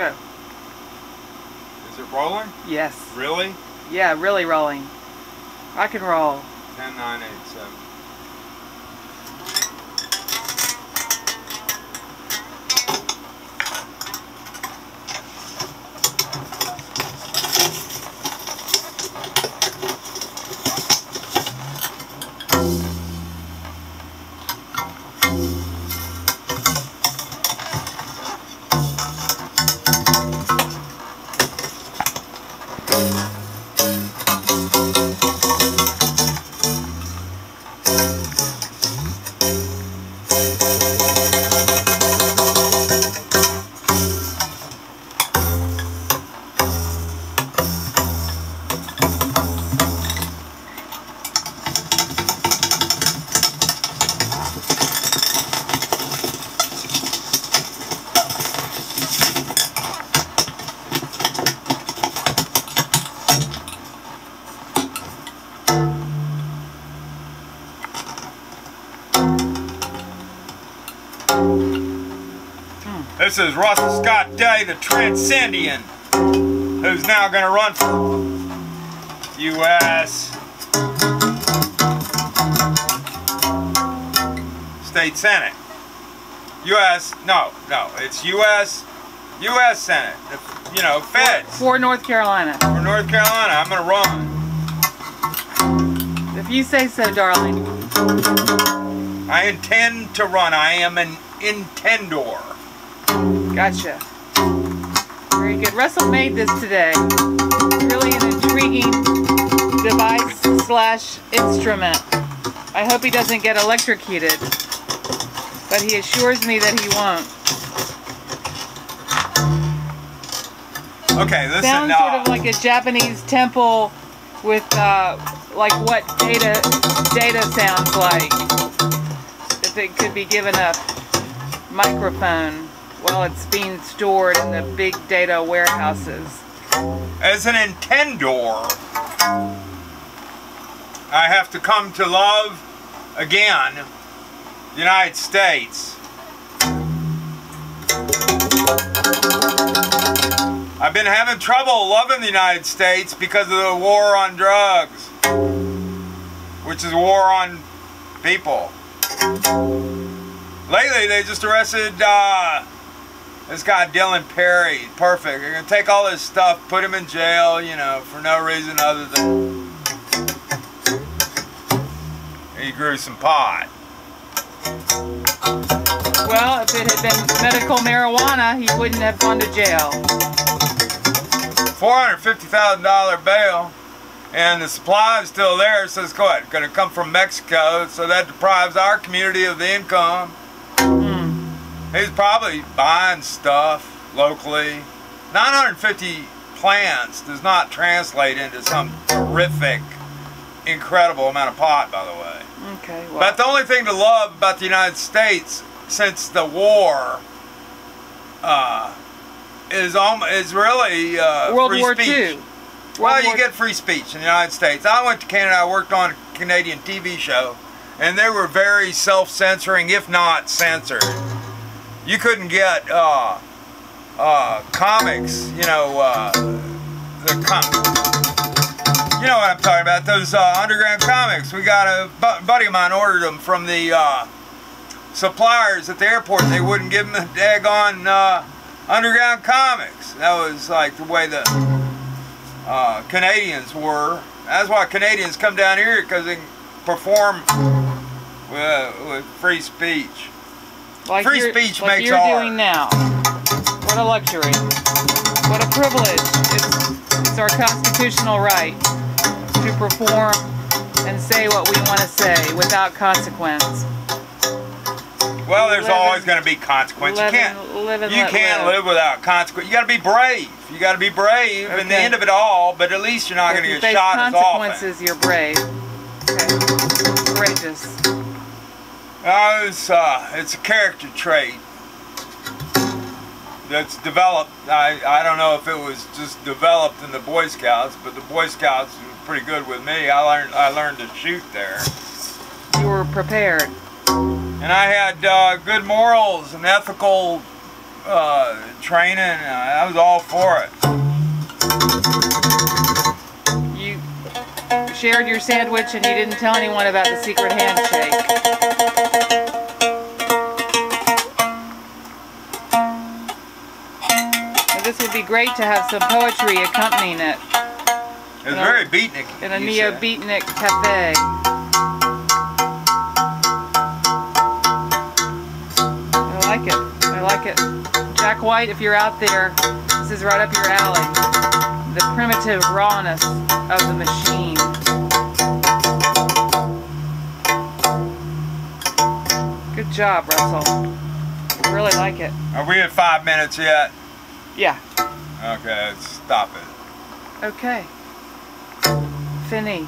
Go. Is it rolling? Yes. Really? Yeah, really rolling. I can roll. 10, 9, 8, 7. Bye. This is Russell Scott Day, the Transcendian, who's now going to run for U.S. State Senate. U.S. No, no, it's U.S. U.S. Senate. The, you know, feds. For North Carolina. For North Carolina, I'm going to run. If you say so, darling. I intend to run. I am an intendor. Gotcha. Very good. Russell made this today. Really an intriguing device slash instrument. I hope he doesn't get electrocuted. But he assures me that he won't. Okay, listen. Sounds sort of like a Japanese temple with uh, like what data data sounds like. If it could be given a microphone while it's being stored in the big data warehouses. As an intendor, I have to come to love again the United States. I've been having trouble loving the United States because of the war on drugs, which is a war on people. Lately, they just arrested uh, this guy Dylan Perry. Perfect. They're gonna take all this stuff, put him in jail, you know, for no reason other than he grew some pot. Well, if it had been medical marijuana, he wouldn't have gone to jail. $450,000 bail, and the supply is still there. So it's what? Going to come from Mexico, so that deprives our community of the income. He's probably buying stuff locally. 950 plants does not translate into some terrific, incredible amount of pot, by the way. Okay, well. But the only thing to love about the United States since the war uh, is is really uh, World free War speech. II. Well, World you War- get free speech in the United States. I went to Canada. I worked on a Canadian TV show, and they were very self-censoring, if not censored. You couldn't get uh, uh, comics, you know, uh, the com- you know what I'm talking about. Those uh, underground comics. We got a bu- buddy of mine ordered them from the uh, suppliers at the airport. They wouldn't give him the daggone uh, underground comics. That was like the way the uh, Canadians were. That's why Canadians come down here because they can perform with, with free speech. Like free speech like makes you're art. doing now. What a luxury. What a privilege. It's, it's our constitutional right to perform and say what we want to say without consequence. Well, there's Live always going to be consequence. live you can't. and- live and you can't live. live without consequence. You got to be brave. You got to be brave in the end of it all. But at least you're not going to get shot as often. consequences, you're brave. Okay. Courageous. Uh, it's, uh, it's a character trait that's developed. I, I don't know if it was just developed in the Boy Scouts, but the Boy Scouts were pretty good with me. I learned I learned to shoot there, You were prepared. and I had uh, good morals and ethical uh, training. Uh, I was all for it. You shared your sandwich and you didn't tell anyone about the secret handshake. This would be great to have some poetry accompanying it It's very beatnik. in a neo-beatnik cafe. I like it. I like it. Jack White, if you're out there, this is right up your alley. The primitive rawness of the machine. Good job, Russell. I really like it. Are we at five minutes yet? Yeah. Okay, stop it. Okay. Finny.